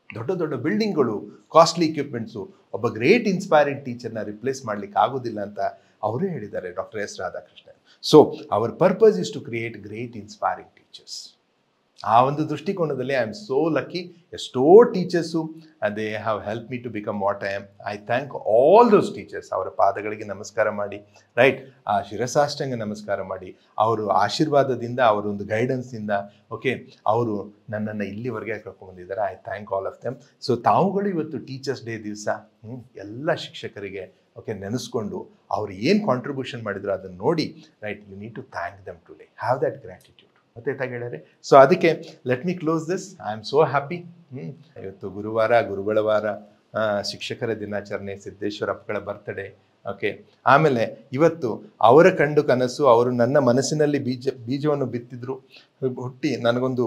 ದೊಡ್ಡ ದೊಡ್ಡ ಬಿಲ್ಡಿಂಗ್ಗಳು ಕಾಸ್ಟ್ಲಿ ಇಕ್ವಿಪ್ಮೆಂಟ್ಸು ಒಬ್ಬ ಗ್ರೇಟ್ ಇನ್ಸ್ಪೈರಿಂಗ್ ಟೀಚರ್ನ ರಿಪ್ಲೇಸ್ ಮಾಡಲಿಕ್ಕೆ ಆಗೋದಿಲ್ಲ ಅಂತ ಅವರೇ ಹೇಳಿದ್ದಾರೆ doctor S Radhakrishnan. So our purpose is to create great inspiring teachers ಆ ಒಂದು ದೃಷ್ಟಿಕೋನದಲ್ಲಿ ಐ ಆಮ್ ಸೋ ಲಕ್ಕಿ ಎಷ್ಟೋ teachers they have help me to become what I am I thank all those teachers ಅವರ ಪಾದಗಳಿಗೆ ನಮಸ್ಕಾರ ಮಾಡಿ right ಆ ಶಿರಸಾಷ್ಟಂಗ ನಮಸ್ಕಾರ ಮಾಡಿ. ಅವರು ಆಶೀರ್ವಾದದಿಂದ, ಅವರ ಒಂದು ಗೈಡೆನ್ಸಿಂದ ಓಕೆ ಅವರು ನನ್ನನ್ನು ಇಲ್ಲಿವರೆಗೆ ಕರ್ಕೊಂಡ್ಬಂದಿದ್ದಾರೆ I thank all of them so ತಾವುಗಳು ಇವತ್ತು ಟೀಚರ್ಸ್ ಡೇ ದಿವಸ ಎಲ್ಲ ಶಿಕ್ಷಕರಿಗೆ ಓಕೆ ನೆನೆಸ್ಕೊಂಡು ಅವರು ಏನು ಕಾಂಟ್ರಿಬ್ಯೂಷನ್ ಮಾಡಿದ್ರು ಅದನ್ನು ನೋಡಿ right you need to thank them today have that gratitude ಗೊತ್ತಾಯ್ತಾ ಗೆಳೆಯರೆ ಸೊ ಅದಕ್ಕೆ let me close this I am so happy ಇವತ್ತು ಗುರುವಾರ ಗುರುಗಳ ವಾರ ಶಿಕ್ಷಕರ ದಿನಾಚರಣೆ ಸಿದ್ದೇಶ್ವರ ಅಪ್ಪಗಳ ಬರ್ತ್ಡೇ ಓಕೆ ಆಮೇಲೆ ಇವತ್ತು ಅವರ ಕಂಡು ಕನಸು, ಅವರು ನನ್ನ ಮನಸ್ಸಿನಲ್ಲಿ ಬೀಜ, ಬೀಜವನ್ನು ಬಿತ್ತಿದ್ರು. ಹುಟ್ಟಿ ನನಗೊಂದು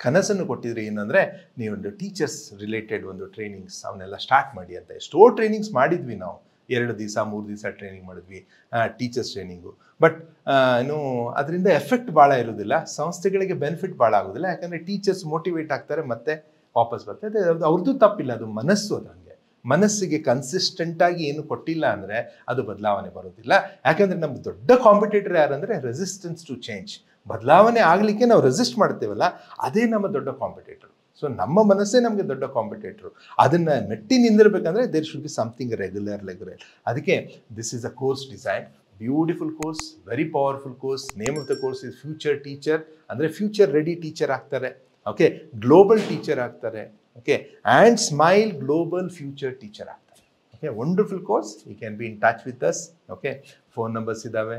ಕನಸನ್ನು ಕೊಟ್ಟಿದ್ರಿ ಏನಂದರೆ, ನೀವೊಂದು ಟೀಚರ್ಸ್ ರಿಲೇಟೆಡ್ ಒಂದು ಟ್ರೈನಿಂಗ್ಸ್ ಅವನ್ನೆಲ್ಲ ಸ್ಟಾರ್ಟ್ ಮಾಡಿ ಅಂತ. ಎಷ್ಟೋ ಟ್ರೈನಿಂಗ್ಸ್ ಮಾಡಿದ್ವಿ ನಾವು. ಎರಡು ದಿವಸ, ಮೂರು ದಿವಸ ಟ್ರೈನಿಂಗ್ ಮಾಡಿದ್ವಿ ಟೀಚರ್ಸ್ ಟ್ರೈನಿಂಗು ಬಟ್ ಏನು ಅದರಿಂದ ಎಫೆಕ್ಟ್ ಭಾಳ ಇರೋದಿಲ್ಲ. ಸಂಸ್ಥೆಗಳಿಗೆ ಬೆನಿಫಿಟ್ ಭಾಳ ಆಗೋದಿಲ್ಲ. ಯಾಕಂದರೆ ಟೀಚರ್ಸ್ ಮೋಟಿವೇಟ್ ಆಗ್ತಾರೆ, ಮತ್ತೆ ವಾಪಸ್ ಬರ್ತಾರೆ ಅವ್ರದ್ದು ತಪ್ಪಿಲ್ಲ, ಅದು ಮನಸ್ಸು ಅದು ಹಂಗೆ. ಮನಸ್ಸಿಗೆ ಕನ್ಸಿಸ್ಟೆಂಟಾಗಿ ಏನು ಕೊಟ್ಟಿಲ್ಲ ಅಂದರೆ ಅದು ಬದಲಾವಣೆ ಬರೋದಿಲ್ಲ. ಯಾಕಂದರೆ ನಮ್ಮ ದೊಡ್ಡ ಕಾಂಪಿಟೇಟರ್ ಯಾರಂದರೆ ರೆಸಿಸ್ಟೆನ್ಸ್ ಟು ಚೇಂಜ್ ಬದಲಾವಣೆ ಆಗಲಿಕ್ಕೆ ನಾವು ರೆಸಿಸ್ಟ್ ಮಾಡ್ತೇವಲ್ಲ, ಅದೇ ನಮ್ಮ ದೊಡ್ಡ ಕಾಂಪಿಟೇಟರ್ ಸೊ ನಮ್ಮ ಮನಸ್ಸೇ ನಮಗೆ ದೊಡ್ಡ ಕಾಂಪಿಟೇಟ್ರು ಅದನ್ನು ಮೆಟ್ಟಿ ನಿಂದಿರಬೇಕಂದ್ರೆ there should be something regular regular ಅದಕ್ಕೆ this is a course design beautiful course very powerful course name of the course is future teacher ಅಂದರೆ ಫ್ಯೂಚರ್ ರೆಡಿ ಟೀಚರ್ ಆಗ್ತಾರೆ. ಓಕೆ ಗ್ಲೋಬಲ್ ಟೀಚರ್ ಆಗ್ತಾರೆ. Okay and smile global future teacher ಆಗ್ತಾರೆ. Okay wonderful course you can be in touch with us okay phone numbers ಇದ್ದಾವೆ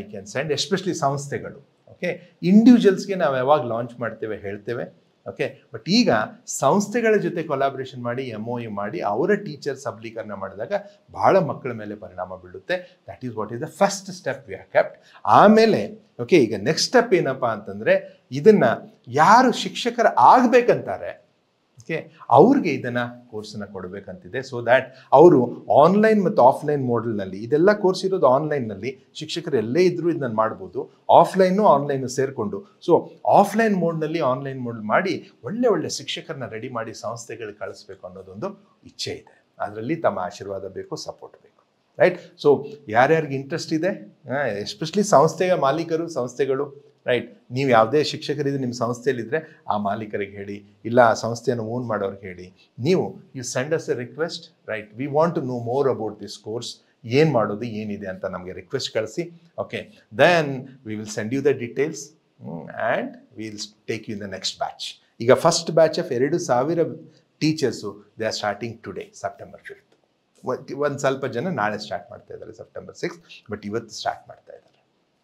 you can send especially ಸಂಸ್ಥೆಗಳು. Okay ಇಂಡಿವಿಜುವಲ್ಸ್ಗೆ ನಾವು ಯಾವಾಗ launch ಮಾಡ್ತೇವೆ ಹೇಳ್ತೇವೆ. ಓಕೆ ಬಟ್ ಈಗ ಸಂಸ್ಥೆಗಳ ಜೊತೆ ಕೊಲಾಬ್ರೇಷನ್ ಮಾಡಿ ಎಂ ಒ ಯು ಮಾಡಿ, ಅವರ ಟೀಚರ್ ಸಬಲೀಕರಣ ಮಾಡಿದಾಗ ಬಹಳ ಮಕ್ಕಳ ಮೇಲೆ ಪರಿಣಾಮ ಬೀಳುತ್ತೆ. That is what is the first step we have kept ಆಮೇಲೆ ಓಕೆ ಈಗ ನೆಕ್ಸ್ಟ್ ಸ್ಟೆಪ್ ಏನಪ್ಪ ಅಂತಂದರೆ ಇದನ್ನು ಯಾರು ಶಿಕ್ಷಕರು ಆಗಬೇಕಂತಾರೆ ಓಕೆ ಅವ್ರಿಗೆ ಇದನ್ನು ಕೋರ್ಸನ್ನು ಕೊಡಬೇಕಂತಿದೆ. ಸೊ ದ್ಯಾಟ್ ಅವರು ಆನ್ಲೈನ್ ಮತ್ತು ಆಫ್ಲೈನ್ ಮೋಡಲ್ನಲ್ಲಿ ಇದೆಲ್ಲ ಕೋರ್ಸ್ ಇರೋದು ಆನ್ಲೈನ್ನಲ್ಲಿ ಶಿಕ್ಷಕರು ಎಲ್ಲೇ ಇದ್ದರೂ ಇದನ್ನು ಮಾಡ್ಬೋದು. ಆಫ್ಲೈನು ಆನ್ಲೈನು ಸೇರಿಕೊಂಡು. ಸೊ ಆಫ್ಲೈನ್ ಮೋಡ್ನಲ್ಲಿ ಆನ್ಲೈನ್ ಮೋಡ್ ಮಾಡಿ ಒಳ್ಳೆ ಒಳ್ಳೆ ಶಿಕ್ಷಕರನ್ನ ರೆಡಿ ಮಾಡಿ ಸಂಸ್ಥೆಗಳಿಗೆ ಕಳಿಸ್ಬೇಕು ಅನ್ನೋದೊಂದು ಇಚ್ಛೆ ಇದೆ. ಅದರಲ್ಲಿ ತಮ್ಮ ಆಶೀರ್ವಾದ ಬೇಕು ಸಪೋರ್ಟ್ ಬೇಕು. ರೈಟ್ ಸೊ ಯಾರ್ಯಾರಿಗೆ ಇಂಟ್ರೆಸ್ಟ್ ಇದೆ? ಎಸ್ಪೆಷಲಿ ಸಂಸ್ಥೆಯ ಮಾಲೀಕರು, ಸಂಸ್ಥೆಗಳು. ರೈಟ್ ನೀವು ಯಾವುದೇ ಶಿಕ್ಷಕರಿದ್ರೆ ನಿಮ್ಮ ಸಂಸ್ಥೆಯಲ್ಲಿದ್ದರೆ, ಆ ಮಾಲೀಕರಿಗೆ ಹೇಳಿ, ಇಲ್ಲ ಆ ಸಂಸ್ಥೆಯನ್ನು ಓನ್ ಮಾಡೋರಿಗೆ ಹೇಳಿ. ನೀವು you send us a request right we want to know more about this course ಏನು ಮಾಡೋದು, ಏನಿದೆ ಅಂತ ನಮಗೆ ರಿಕ್ವೆಸ್ಟ್ ಕಳಿಸಿ. Okay then we will send you the details and will take you in the next batch ಈಗ first batch of ಎರಡು ಸಾವಿರ teachers they are starting today September fifth ಒಂದು ಸ್ವಲ್ಪ ಜನ ನಾಳೆ ಸ್ಟಾರ್ಟ್ ಮಾಡ್ತಾ ಇದ್ದಾರೆ ಸೆಪ್ಟೆಂಬರ್ ಸಿಕ್ಸ್ ಬಟ್ ಇವತ್ತು ಸ್ಟಾರ್ಟ್ ಮಾಡ್ತಾ ಇದ್ದಾರೆ.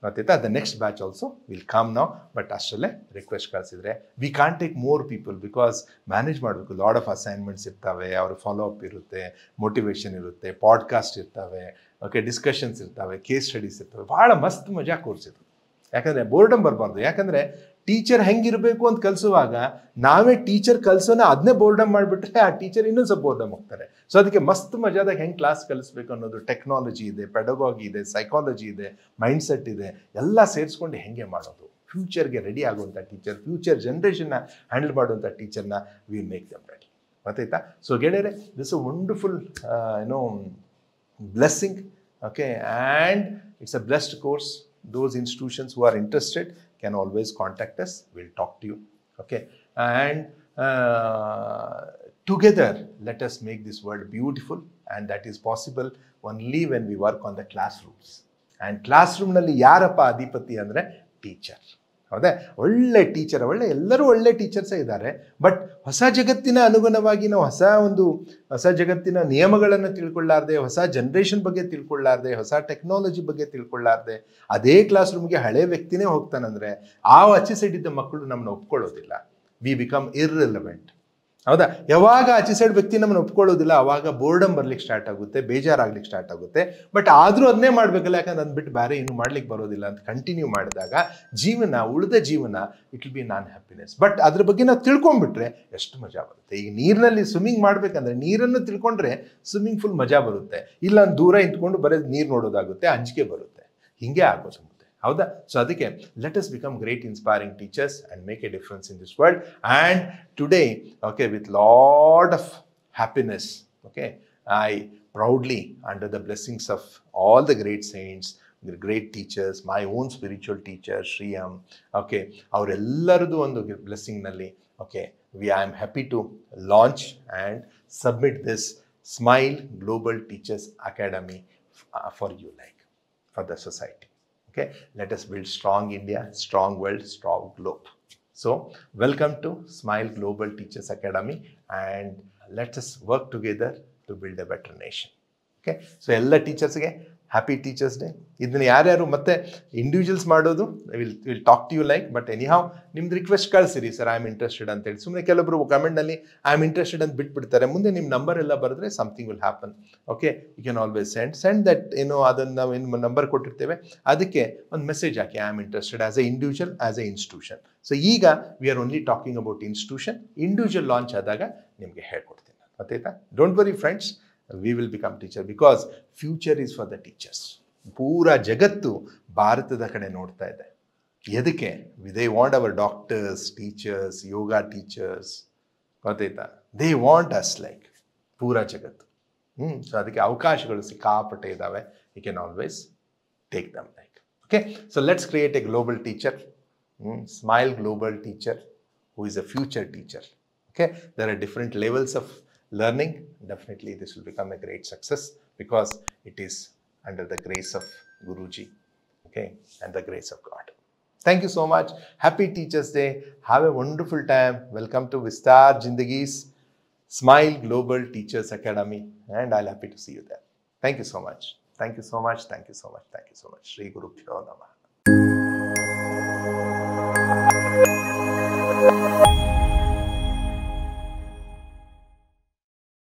ಗೊತ್ತಾಯ್ತಾ the next batch also will come ನಾವು ಬಟ್ ಅಷ್ಟರಲ್ಲೇ ರಿಕ್ವೆಸ್ಟ್ ಕಳಿಸಿದ್ರೆ we can take more people because manage ಮಾಡಬೇಕು. ಲಾಡ್ ಆಫ್ ಅಸೈನ್ಮೆಂಟ್ಸ್ ಇರ್ತವೆ, ಅವ್ರ ಫಾಲೋ ಅಪ್ ಇರುತ್ತೆ ಮೋಟಿವೇಶನ್ ಇರುತ್ತೆ ಪಾಡ್ಕಾಸ್ಟ್ ಇರ್ತವೆ ಓಕೆ ಡಿಸ್ಕಷನ್ಸ್ ಇರ್ತವೆ ಕೇಸ್ ಸ್ಟಡೀಸ್ ಇರ್ತವೆ. ಭಾಳ ಮಸ್ತ್ ಮಜಾ ಕೋರ್ಸ್ ಇದು. ಯಾಕಂದರೆ ಬೋರ್ಡಮ್ ಬರಬಾರ್ದು. ಯಾಕಂದರೆ ಟೀಚರ್ ಹೆಂಗಿರಬೇಕು ಅಂತ ಕಲಿಸುವಾಗ ನಾವೇ ಟೀಚರ್ ಕಲಿಸೋನ ಅದನ್ನೇ ಬೋರ್ಡಮ್ ಮಾಡಿಬಿಟ್ರೆ ಆ ಟೀಚರ್ ಇನ್ನೊಂದು ಸ್ವಲ್ಪ ಬೋರ್ಡಮ್ ಹೋಗ್ತಾರೆ ಸೊ ಅದಕ್ಕೆ ಮಸ್ತ್ ಮಜಾದಾಗ ಹೆಂಗೆ ಕ್ಲಾಸ್ ಕಲಿಸ್ಬೇಕು ಅನ್ನೋದು ಟೆಕ್ನಾಲಜಿ ಇದೆ ಪೆಡಗಾಗಿ ಇದೆ ಸೈಕಾಲಜಿ ಇದೆ ಮೈಂಡ್ ಸೆಟ್ ಇದೆ, ಎಲ್ಲ ಸೇರಿಸ್ಕೊಂಡು ಹೆಂಗೆ ಮಾಡೋದು? ಫ್ಯೂಚರ್ಗೆ ರೆಡಿ ಆಗುವಂಥ ಟೀಚರ್ ಫ್ಯೂಚರ್ ಜನ್ರೇಷನ್ನ ಹ್ಯಾಂಡಲ್ ಮಾಡುವಂಥ ಟೀಚರ್ನ ವಿ ಮೇಕ್ ದಮ್ ರೆಡಿ ಗೊತ್ತಾಯ್ತಾ ಸೊ ಗೆಳೆಯರೆ ದಿಸ್ ಅ ವಂಡರ್ಫುಲ್ ಏನೋ blessing okay and it's a blessed course those institutions who are interested can always contact us. We'll talk to you. Okay. And uh, together, let us make this world beautiful. And that is possible only when we work on the classrooms. And classroom nalli yarappa adipati andre teacher. ಹೌದಾ? ಒಳ್ಳೆ teacher ಒಳ್ಳೆ ಎಲ್ಲರೂ ಒಳ್ಳೆ ಟೀಚರ್ಸೇ ಇದ್ದಾರೆ. But ಹೊಸ ಜಗತ್ತಿನ ಅನುಗುಣವಾಗಿ ನಾವು ಹೊಸ ಒಂದು, ಹೊಸ ಜಗತ್ತಿನ ನಿಯಮಗಳನ್ನು ತಿಳ್ಕೊಳ್ಳಾರ್ದೆ, ಹೊಸ ಜನ್ರೇಷನ್ ಬಗ್ಗೆ ತಿಳ್ಕೊಳ್ಳಾರ್ದೆ, ಹೊಸ ಟೆಕ್ನಾಲಜಿ ಬಗ್ಗೆ ತಿಳ್ಕೊಳ್ಳಾರ್ದೆ, ಅದೇ ಕ್ಲಾಸ್ ರೂಮ್ಗೆ ಹಳೆ ವ್ಯಕ್ತಿನೇ ಹೋಗ್ತಾನಂದ್ರೆ ಆ ಅಚ್ಚಿಸಿಡಿದ್ದ ಮಕ್ಕಳು ನಮ್ಮನ್ನ ಒಪ್ಕೊಳ್ಳೋದಿಲ್ಲ. ವಿ ಬಿಕಮ್ ಇರ್ರಿಲವೆಂಟ್ ಹೌದಾ? ಯಾವಾಗ ಆಚೆ ಸೈಡ್ ವ್ಯಕ್ತಿ ನಮ್ಮನ್ನು ಒಪ್ಕೊಳ್ಳೋದಿಲ್ಲ, ಅವಾಗ ಬೋರ್ಡಮ್ ಬರ್ಲಿಕ್ಕೆ ಸ್ಟಾರ್ಟ್ ಆಗುತ್ತೆ, ಬೇಜಾರಾಗ್ಲಿಕ್ಕೆ ಸ್ಟಾರ್ಟ್ ಆಗುತ್ತೆ. ಬಟ್ ಆದರೂ ಅದನ್ನೇ ಮಾಡಬೇಕಲ್ಲ, ಯಾಕಂದ್ರೆ ಅಂದ್ಬಿಟ್ಟು ಬೇರೆ ಏನು ಮಾಡ್ಲಿಕ್ಕೆ ಬರೋದಿಲ್ಲ ಅಂತ ಕಂಟಿನ್ಯೂ ಮಾಡಿದಾಗ ಜೀವನ, ಉಳಿದ ಜೀವನ it be non happiness but ಅದ್ರ ಬಗ್ಗೆ ನಾವು ತಿಳ್ಕೊಂಡ್ಬಿಟ್ರೆ ಎಷ್ಟು ಮಜಾ ಬರುತ್ತೆ. ಈಗ ನೀರಿನಲ್ಲಿ ಸ್ವಿಮ್ಮಿಂಗ್ ಮಾಡ್ಬೇಕಂದ್ರೆ ನೀರನ್ನು ತಿಳ್ಕೊಂಡ್ರೆ ಸ್ವಿಮ್ಮಿಂಗ್ ಫುಲ್ ಮಜಾ ಬರುತ್ತೆ. ಇಲ್ಲ ದೂರ ನಿಂತ್ಕೊಂಡು ಬರೀ ನೀರು ನೋಡೋದಾಗುತ್ತೆ, ಅಂಜಿಕೆ ಬರುತ್ತೆ. ಹಿಂಗೆ ಆಗೋದು. ಹೌದಾ ಸೊ ಅದಕ್ಕೆ let us become great inspiring teachers and make a difference in this world and today okay with lot of happiness okay I proudly under the blessings of all the great saints the great teachers, my own spiritual teacher, Shriyam, okay, ಅವರೆಲ್ಲರದು ಒಂದು ಬ್ಲೆಸ್ಸಿಂಗ್ನಲ್ಲಿ okay we I am happy to launch and submit this smile global teachers academy for you like for the society okay let us build strong india strong world strong globe so welcome to smile global teachers academy and let us work together to build a better nation okay so ಎಲ್ಲ ಟೀಚರ್ಸ್ಗೆ Happy teachers day ಇದನ್ನ ಯಾರ್ಯಾರು ಮತ್ತೆ individuals ಮಾಡೋದು will will talk to you like but anyhow ನಿಮ್ದು request ಕಳಿಸಿರಿ sir I am interested ಅಂತೇಳಿ. ಸುಮ್ಮನೆ ಕೆಲವೊಬ್ಬರು ಕಮೆಂಟ್ನಲ್ಲಿ ಐ ಆಮ್ ಇಂಟ್ರೆಸ್ಟೆಡ್ ಅಂತ ಬಿಟ್ಬಿಡ್ತಾರೆ. ಮುಂದೆ ನಿಮ್ಮ ನಂಬರ್ ಎಲ್ಲ ಬರೆದ್ರೆ something will happen okay you can always send send that ಏನೋ ಅದನ್ನು ನಾವು ಏನು ನಂಬರ್ ಕೊಟ್ಟಿರ್ತೇವೆ. ಅದಕ್ಕೆ ಒಂದು message hockey I am interested as a individual as a institution so ಈಗ we are only talking about institution individual launch ಆದಾಗ ನಿಮಗೆ ಹೇಳ್ಕೊಡ್ತೀನಿ. ಗೊತ್ತಾಯ್ತಾ don't worry friends we will become teacher because future is for the teachers ಪೂರಾ ಜಗತ್ತು ಭಾರತದ ಕಡೆ ನೋಡ್ತಾ ಇದೆ. ಎದಕ್ಕೆ? They want our doctors teachers yoga teachers ಗೊತ್ತಾಯ್ತಾ? ದೇ ವಾಂಟ್ ಅಸ್ ಲೈಕ್ ಪೂರಾ ಜಗತ್ತು. ಹ್ಞೂ ಸೊ ಅದಕ್ಕೆ ಅವಕಾಶಗಳು ಸಿಕ್ಕಾಪಟ್ಟೆ ಇದ್ದಾವೆ you can always take them like okay so let's create a global teacher smile global teacher who is a future teacher okay there are different levels of learning, definitely this will become a great success because it is under the grace of Guruji, okay, and the grace of God. Thank you so much. Happy Teachers Day. Have a wonderful time. Welcome to Vistar Jindagi's Smile Global Teachers Academy, and I'll happy to see you there. Thank you so much. Thank you so much. Thank you so much. Thank you so much. Sri Guru Pyo